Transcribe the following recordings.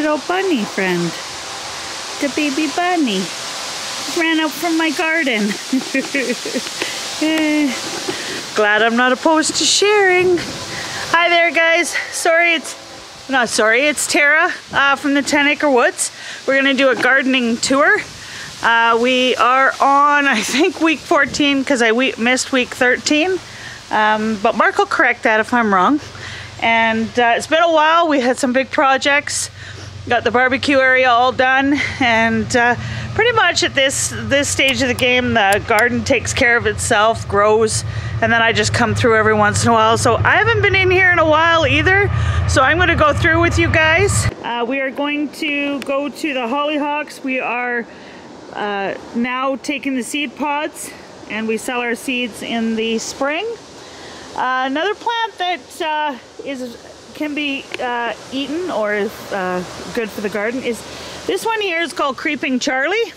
little bunny friend. The baby bunny. Ran out from my garden. Eh, glad I'm not opposed to sharing. Hi there guys. Sorry it's, not sorry, it's Tara uh, from the 10 Acre Woods. We're gonna do a gardening tour. Uh, we are on, I think, week 14 because I we missed week 13. Um, but Mark will correct that if I'm wrong. And uh, it's been a while. We had some big projects. Got the barbecue area all done and uh, pretty much at this this stage of the game the garden takes care of itself, grows, and then I just come through every once in a while. So I haven't been in here in a while either. So I'm going to go through with you guys. Uh, we are going to go to the hollyhocks. We are uh, now taking the seed pods and we sell our seeds in the spring. Uh, another plant that uh, is can be uh, eaten or is uh, good for the garden is this one here is called Creeping Charlie.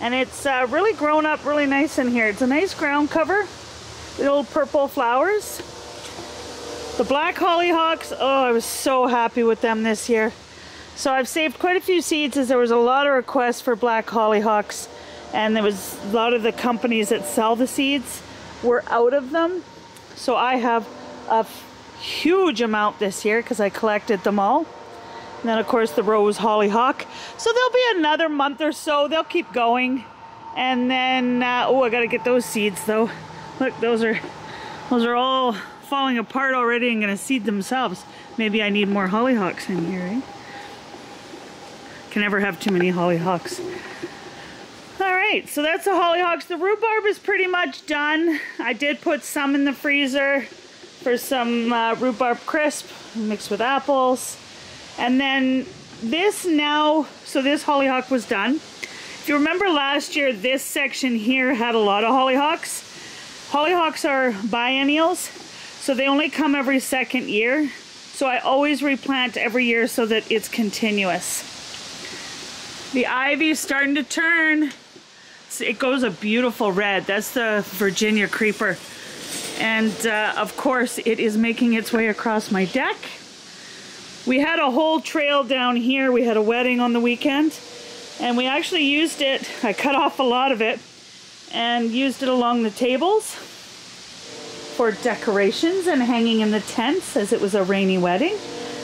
And it's uh, really grown up really nice in here. It's a nice ground cover. Little purple flowers. The black hollyhocks, oh, I was so happy with them this year. So I've saved quite a few seeds as there was a lot of requests for black hollyhocks. And there was a lot of the companies that sell the seeds were out of them. So I have a huge amount this year because I collected them all. And then of course the rose hollyhock. So there'll be another month or so. They'll keep going. And then, uh, oh, I gotta get those seeds though. Look, those are, those are all falling apart already and gonna seed themselves. Maybe I need more hollyhocks in here, eh? Can never have too many hollyhocks. All right, so that's the hollyhocks. The rhubarb is pretty much done. I did put some in the freezer for some uh, rhubarb crisp mixed with apples. And then this now, so this hollyhock was done. If you remember last year, this section here had a lot of hollyhocks. Hollyhocks are biennials, so they only come every second year. So I always replant every year so that it's continuous. The ivy is starting to turn. It goes a beautiful red. That's the Virginia creeper. And uh, of course, it is making its way across my deck. We had a whole trail down here. We had a wedding on the weekend. And we actually used it, I cut off a lot of it, and used it along the tables for decorations and hanging in the tents as it was a rainy wedding.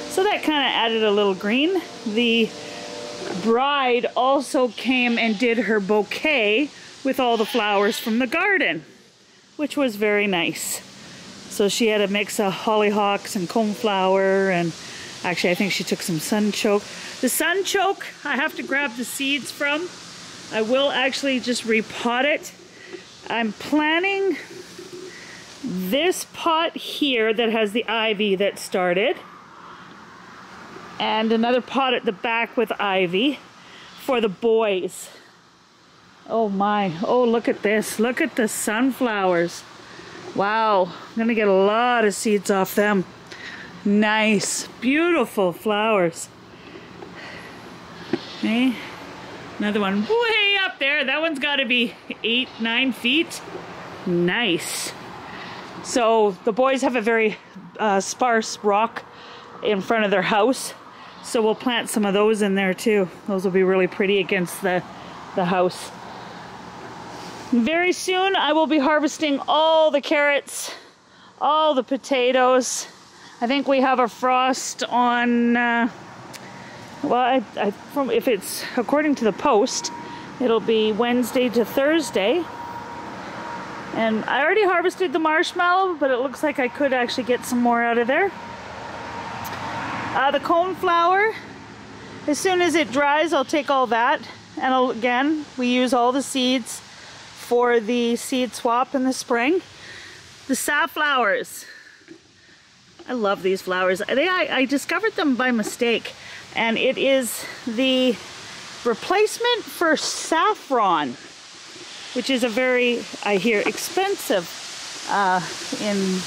So that kind of added a little green. The bride also came and did her bouquet with all the flowers from the garden which was very nice. So she had a mix of hollyhocks and coneflower and actually I think she took some sunchoke. The sunchoke I have to grab the seeds from. I will actually just repot it. I'm planning this pot here that has the ivy that started and another pot at the back with ivy for the boys. Oh my, oh look at this. Look at the sunflowers. Wow, I'm gonna get a lot of seeds off them. Nice, beautiful flowers. Okay, another one way up there. That one's gotta be eight, nine feet. Nice. So the boys have a very uh, sparse rock in front of their house. So we'll plant some of those in there too. Those will be really pretty against the, the house. Very soon I will be harvesting all the carrots, all the potatoes. I think we have a frost on, uh, well, I, I, from, if it's according to the post, it'll be Wednesday to Thursday. And I already harvested the marshmallow, but it looks like I could actually get some more out of there. Uh, the coneflower, as soon as it dries, I'll take all that. And I'll, again, we use all the seeds for the seed swap in the spring. The safflowers. I love these flowers. They, I, I discovered them by mistake and it is the replacement for saffron, which is a very, I hear, expensive uh, in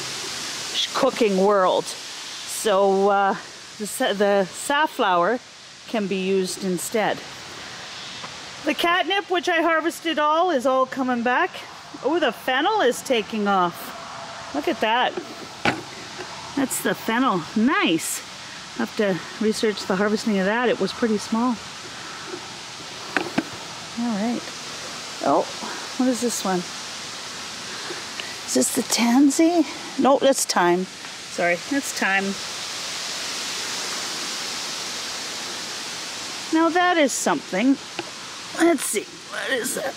cooking world. So uh, the, the safflower can be used instead. The catnip, which I harvested all, is all coming back. Oh, the fennel is taking off. Look at that. That's the fennel. Nice. Have to research the harvesting of that. It was pretty small. All right. Oh, what is this one? Is this the tansy? No, that's thyme. Sorry, that's thyme. Now that is something. Let's see, what is that?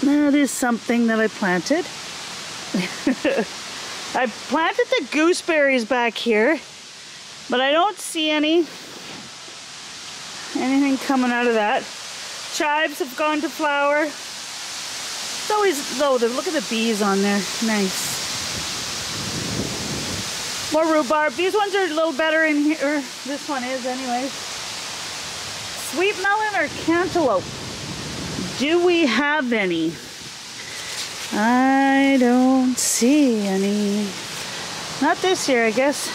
That is something that I planted. I planted the gooseberries back here, but I don't see any anything coming out of that. Chives have gone to flower. It's always, though, look at the bees on there. Nice. More rhubarb. These ones are a little better in here. This one is anyways. Sweet melon or cantaloupe? Do we have any? I don't see any. Not this year, I guess.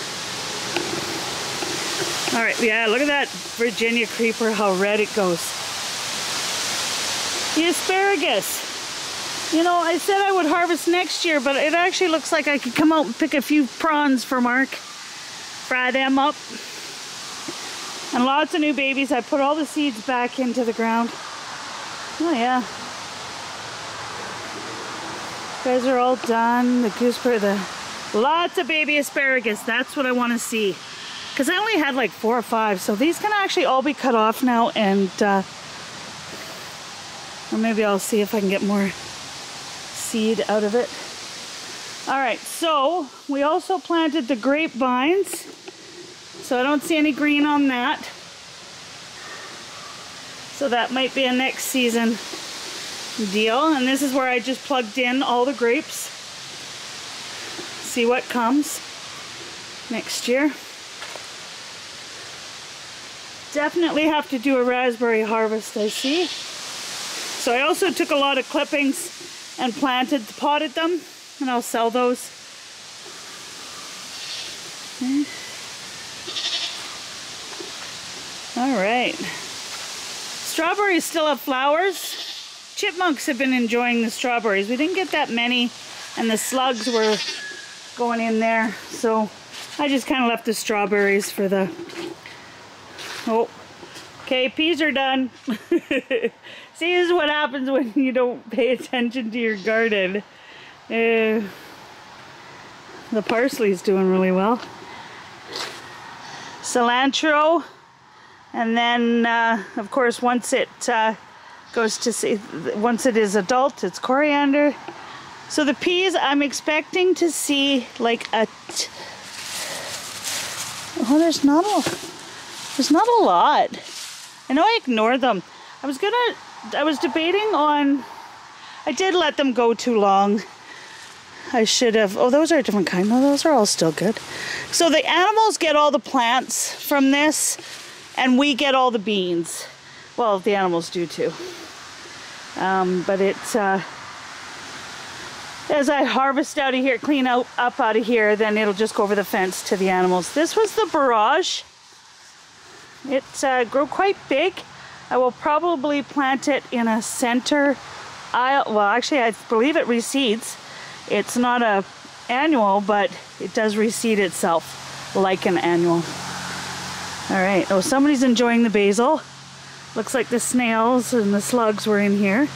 All right, yeah, look at that Virginia creeper, how red it goes. The asparagus. You know, I said I would harvest next year, but it actually looks like I could come out and pick a few prawns for Mark. Fry them up. And lots of new babies. I put all the seeds back into the ground. Oh yeah. guys are all done. The gooseberry, the lots of baby asparagus. That's what I want to see. Because I only had like four or five, so these can actually all be cut off now and uh, or maybe I'll see if I can get more seed out of it. All right, so we also planted the grapevines. So I don't see any green on that. So that might be a next season deal. And this is where I just plugged in all the grapes. See what comes next year. Definitely have to do a raspberry harvest, I see. So I also took a lot of clippings and planted, potted them, and I'll sell those. Okay. All right. Strawberries still have flowers. Chipmunks have been enjoying the strawberries. We didn't get that many, and the slugs were going in there, so I just kind of left the strawberries for the... Oh, okay, peas are done. See, this is what happens when you don't pay attention to your garden. Uh, the parsley's doing really well. Cilantro. And then, uh, of course, once it uh, goes to see, once it is adult, it's coriander. So the peas, I'm expecting to see like a. oh, there's not a, there's not a lot. I know I ignore them. I was gonna I was debating on, I did let them go too long. I should have, oh, those are a different kind. No, those are all still good. So the animals get all the plants from this, and we get all the beans. Well, the animals do too. Um, but it's, uh, as I harvest out of here, clean out up out of here, then it'll just go over the fence to the animals. This was the borage. It uh, grew quite big. I will probably plant it in a center aisle. Well, actually, I believe it reseeds. It's not a annual, but it does reseed itself like an annual. All right, oh, somebody's enjoying the basil. Looks like the snails and the slugs were in here.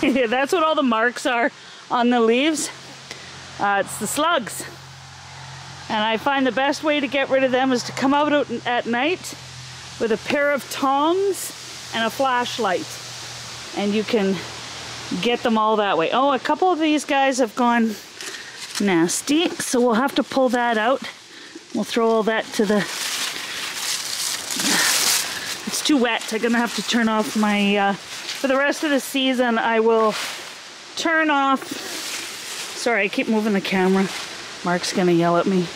That's what all the marks are on the leaves. Uh, it's the slugs. And I find the best way to get rid of them is to come out at night with a pair of tongs and a flashlight. And you can get them all that way. Oh, a couple of these guys have gone nasty, so we'll have to pull that out. We'll throw all that to the... Too wet. I'm gonna have to turn off my... Uh... For the rest of the season, I will turn off... Sorry, I keep moving the camera. Mark's gonna yell at me.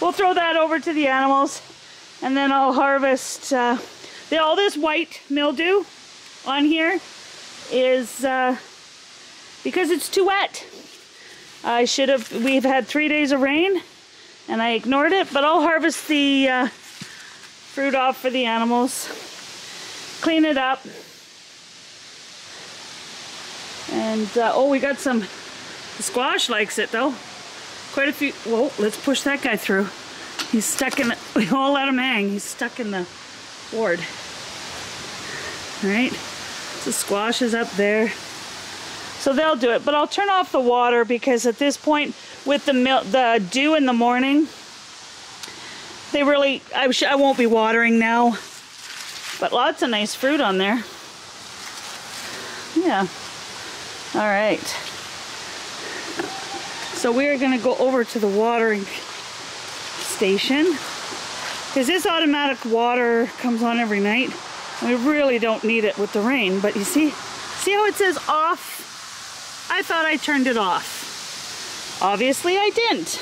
we'll throw that over to the animals and then I'll harvest uh, the, all this white mildew on here is uh, because it's too wet. I should have, we've had three days of rain and I ignored it, but I'll harvest the uh, fruit off for the animals, clean it up. And, uh, oh, we got some, the squash likes it though. Quite a few. Whoa, let's push that guy through. He's stuck in the, we won't let him hang. He's stuck in the board. All right, the squash is up there. So they'll do it, but I'll turn off the water because at this point with the the dew in the morning, they really, I, I won't be watering now, but lots of nice fruit on there. Yeah. All right. So we are gonna go over to the watering station because this automatic water comes on every night. We really don't need it with the rain, but you see, see how it says off? I thought I turned it off. Obviously I didn't.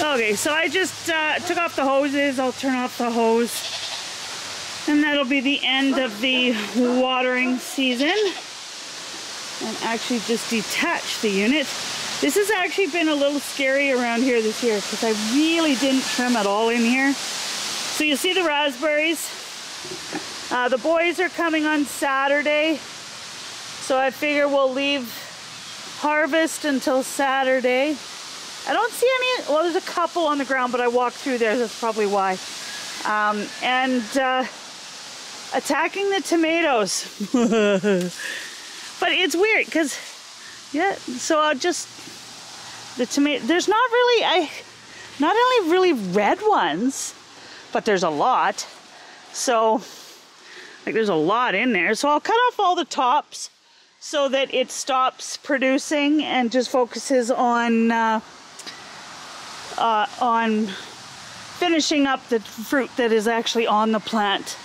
Okay, so I just uh, took off the hoses. I'll turn off the hose. And that'll be the end of the watering season. And actually just detach the unit. This has actually been a little scary around here this year because I really didn't trim at all in here. So you see the raspberries. Uh, the boys are coming on Saturday. So I figure we'll leave harvest until Saturday. I don't see any, well there's a couple on the ground, but I walked through there, that's probably why. Um, and uh, attacking the tomatoes. but it's weird because, yeah, so I'll just, the tomato, there's not really, I, not only really red ones, but there's a lot. So, like there's a lot in there. So I'll cut off all the tops so that it stops producing and just focuses on uh, uh, on finishing up the fruit that is actually on the plant.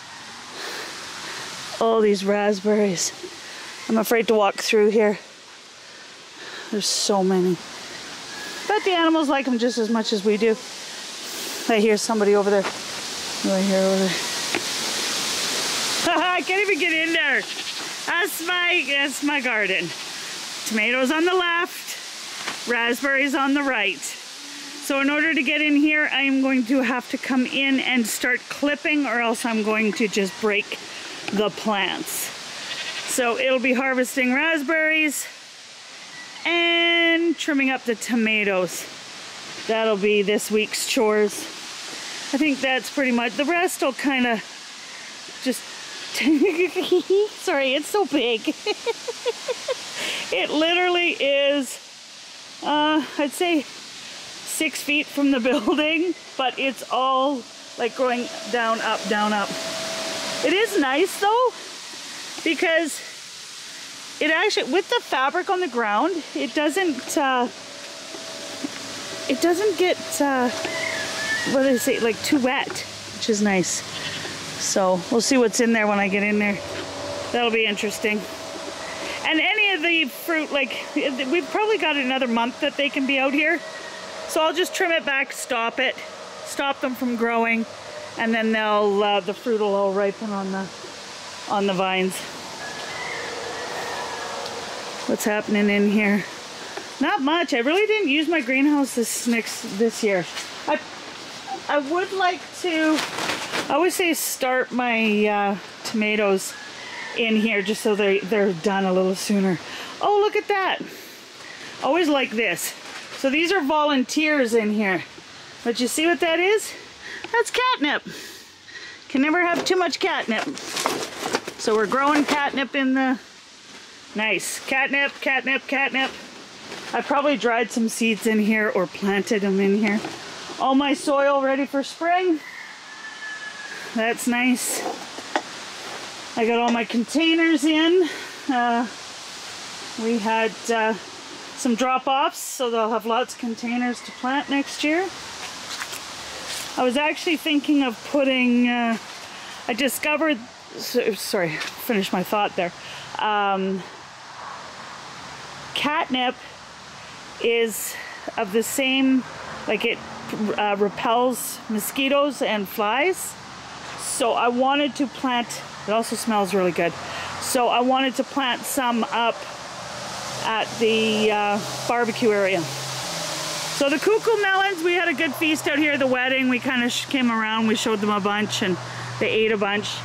All these raspberries. I'm afraid to walk through here. There's so many. But the animals like them just as much as we do. I hear somebody over there. Right here over there. I can't even get in there. That's my, that's my garden. Tomatoes on the left, raspberries on the right. So in order to get in here, I am going to have to come in and start clipping or else I'm going to just break the plants. So it'll be harvesting raspberries and trimming up the tomatoes. That'll be this week's chores. I think that's pretty much, the rest will kind of just Sorry, it's so big. it literally is, uh, I'd say six feet from the building, but it's all like going down, up, down, up. It is nice though, because it actually, with the fabric on the ground, it doesn't, uh, it doesn't get, uh, what do I say, like too wet, which is nice. So we'll see what's in there when I get in there. That'll be interesting. And any of the fruit, like we've probably got another month that they can be out here. So I'll just trim it back, stop it, stop them from growing, and then they'll uh, the fruit will all ripen on the on the vines. What's happening in here? Not much. I really didn't use my greenhouse this next this year. I I would like to I always say start my uh, tomatoes in here just so they, they're done a little sooner. Oh, look at that. Always like this. So these are volunteers in here. But you see what that is? That's catnip. Can never have too much catnip. So we're growing catnip in the... Nice. Catnip, catnip, catnip. I probably dried some seeds in here or planted them in here. All my soil ready for spring. That's nice. I got all my containers in. Uh, we had uh, some drop-offs, so they'll have lots of containers to plant next year. I was actually thinking of putting, uh, I discovered, sorry, finish my thought there. Um, catnip is of the same, like it uh, repels mosquitoes and flies. So I wanted to plant, it also smells really good. So I wanted to plant some up at the uh, barbecue area. So the cuckoo melons, we had a good feast out here at the wedding. We kind of came around, we showed them a bunch and they ate a bunch.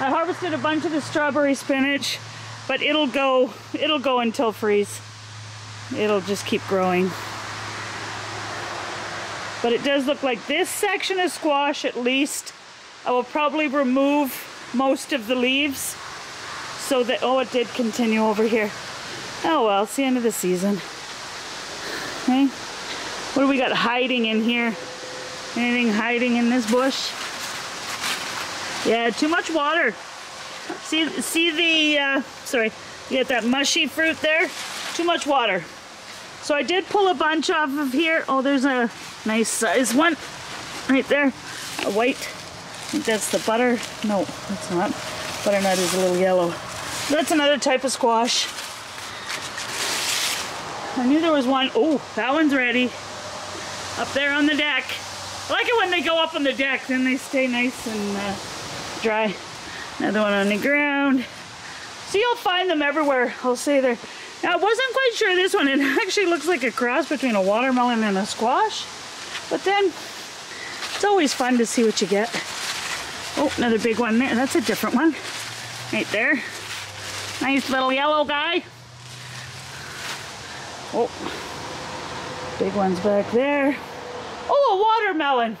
I harvested a bunch of the strawberry spinach, but it'll go, it'll go until freeze. It'll just keep growing. But it does look like this section of squash at least. I will probably remove most of the leaves so that, oh, it did continue over here. Oh well, it's the end of the season. Okay. What do we got hiding in here? Anything hiding in this bush? Yeah, too much water. See, see the, uh, sorry, you get that mushy fruit there? Too much water. So I did pull a bunch off of here. Oh, there's a nice size one right there. A white. Think that's the butter. No, that's not. Butternut is a little yellow. That's another type of squash. I knew there was one. Oh, that one's ready. Up there on the deck. I like it when they go up on the deck, then they stay nice and uh, dry. Another one on the ground. So you'll find them everywhere. I'll say there. Now, I wasn't quite sure this one. It actually looks like a cross between a watermelon and a squash. But then, it's always fun to see what you get. Oh, another big one there. That's a different one. Right there. Nice little yellow guy. Oh, big one's back there. Oh, a watermelon.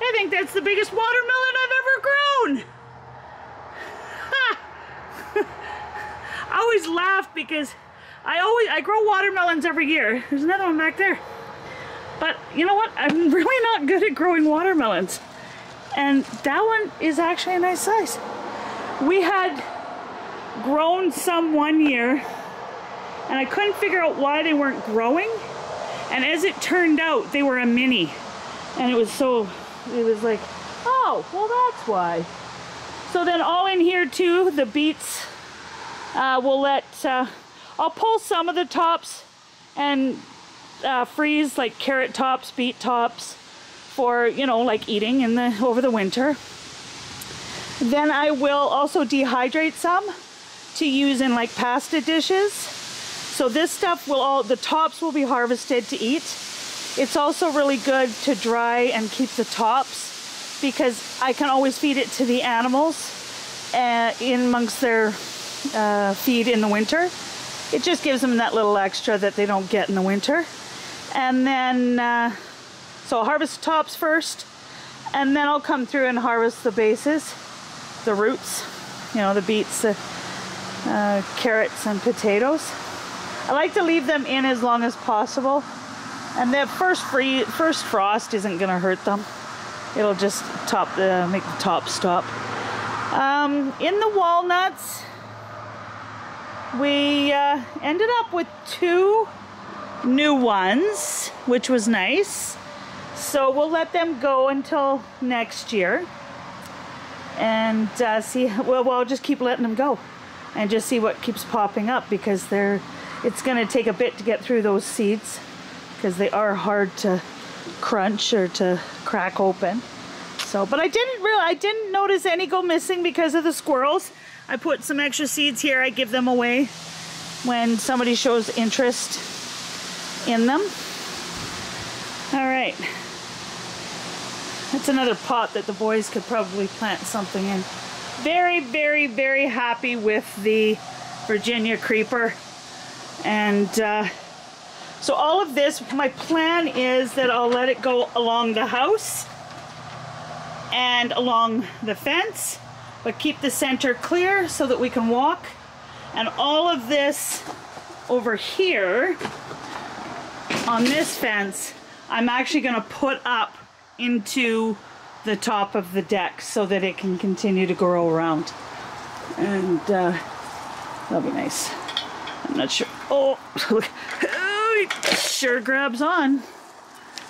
I think that's the biggest watermelon I've ever grown. I always laugh because I always I grow watermelons every year. There's another one back there. But you know what? I'm really not good at growing watermelons. And that one is actually a nice size. We had grown some one year and I couldn't figure out why they weren't growing. And as it turned out, they were a mini. And it was so, it was like, oh, well that's why. So then all in here too, the beets, uh, we'll let, uh, I'll pull some of the tops and uh, freeze like carrot tops, beet tops for, you know, like eating in the over the winter. Then I will also dehydrate some to use in like pasta dishes. So this stuff will all, the tops will be harvested to eat. It's also really good to dry and keep the tops because I can always feed it to the animals uh, in amongst their uh, feed in the winter. It just gives them that little extra that they don't get in the winter. And then, uh, so I'll harvest tops first, and then I'll come through and harvest the bases, the roots, you know, the beets, the uh, carrots and potatoes. I like to leave them in as long as possible. And the first free, first frost isn't gonna hurt them. It'll just top the, make the top stop. Um, in the walnuts, we uh, ended up with two new ones, which was nice. So we'll let them go until next year. And uh, see, well, we'll just keep letting them go and just see what keeps popping up because they're, it's gonna take a bit to get through those seeds because they are hard to crunch or to crack open. So, but I didn't really, I didn't notice any go missing because of the squirrels. I put some extra seeds here. I give them away when somebody shows interest in them. All right. That's another pot that the boys could probably plant something in. Very, very, very happy with the Virginia Creeper. And uh, so all of this, my plan is that I'll let it go along the house and along the fence but keep the center clear so that we can walk. And all of this over here on this fence, I'm actually gonna put up into the top of the deck so that it can continue to grow around. And uh, that'll be nice. I'm not sure. Oh, look. Oh, it sure grabs on.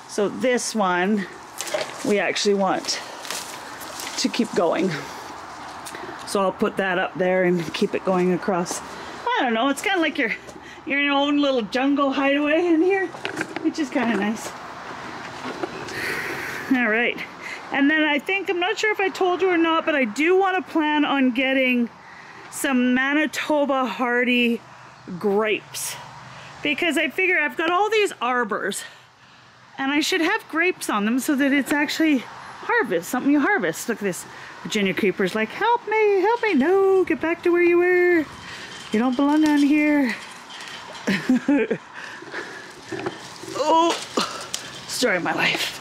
So this one, we actually want to keep going. So I'll put that up there and keep it going across. I don't know, it's kind of like your, your own little jungle hideaway in here, which is kind of nice. All right. And then I think, I'm not sure if I told you or not, but I do want to plan on getting some Manitoba Hardy grapes. Because I figure I've got all these arbors and I should have grapes on them so that it's actually harvest, something you harvest. Look at this. Virginia Creeper's like, help me, help me. No, get back to where you were. You don't belong on here. oh, story of my life.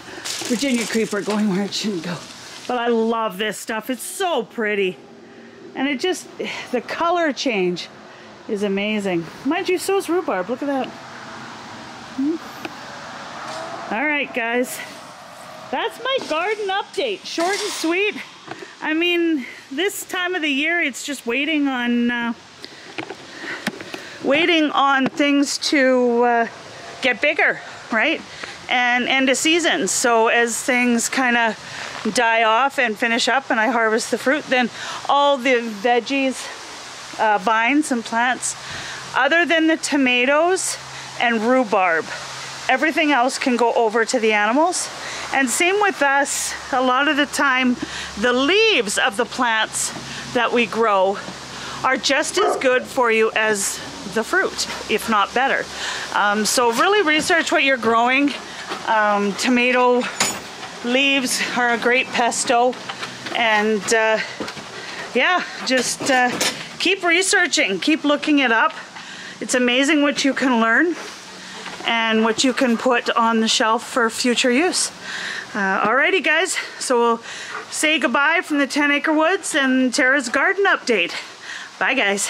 Virginia creeper going where it shouldn't go. But I love this stuff. It's so pretty. And it just, the color change is amazing. Mind you, so is rhubarb. Look at that. Hmm. All right, guys. That's my garden update. Short and sweet. I mean, this time of the year, it's just waiting on, uh, waiting on things to uh, get bigger, right? And end of season. So as things kind of die off and finish up and I harvest the fruit, then all the veggies, uh, vines and plants, other than the tomatoes and rhubarb, everything else can go over to the animals. And same with us, a lot of the time, the leaves of the plants that we grow are just as good for you as the fruit, if not better. Um, so really research what you're growing. Um, tomato leaves are a great pesto. And uh, yeah, just uh, keep researching, keep looking it up. It's amazing what you can learn and what you can put on the shelf for future use. Uh, alrighty guys, so we'll say goodbye from the 10 Acre Woods and Tara's garden update. Bye guys.